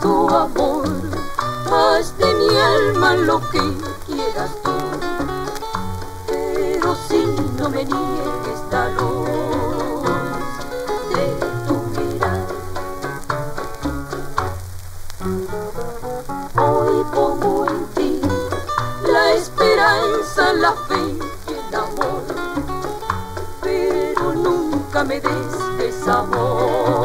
tu amor, haz de mi alma lo que quieras tú. Pero si no me niegues la luz de tu mirada. Hoy pongo en ti la esperanza, la fe y el amor, pero nunca me des desamor.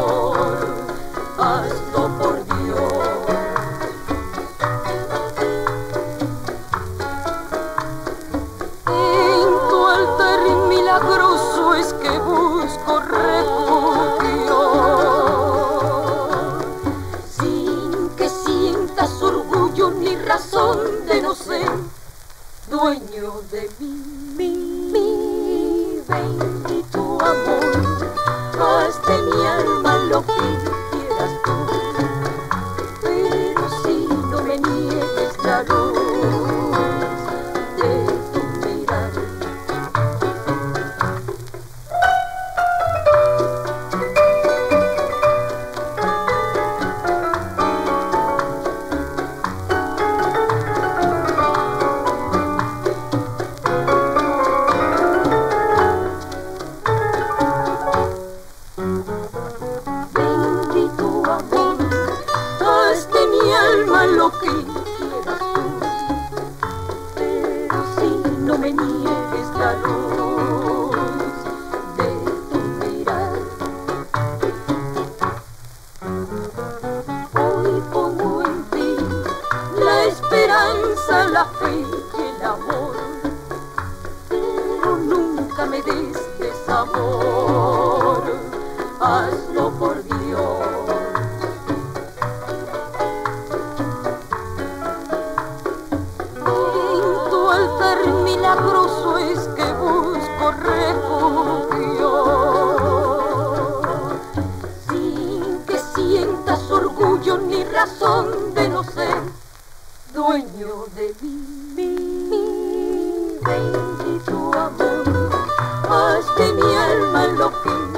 Dueño de mí. Mi, mi bendito amor, me niegues la luz de tu mirar. Hoy pongo en ti la esperanza, la fe y el amor. Pero nunca me des desamor, hazlo por Dios. milagroso es que busco refugio. Sin que sientas orgullo ni razón de no ser dueño de mí. Ven tu amor, haz de mi alma lo que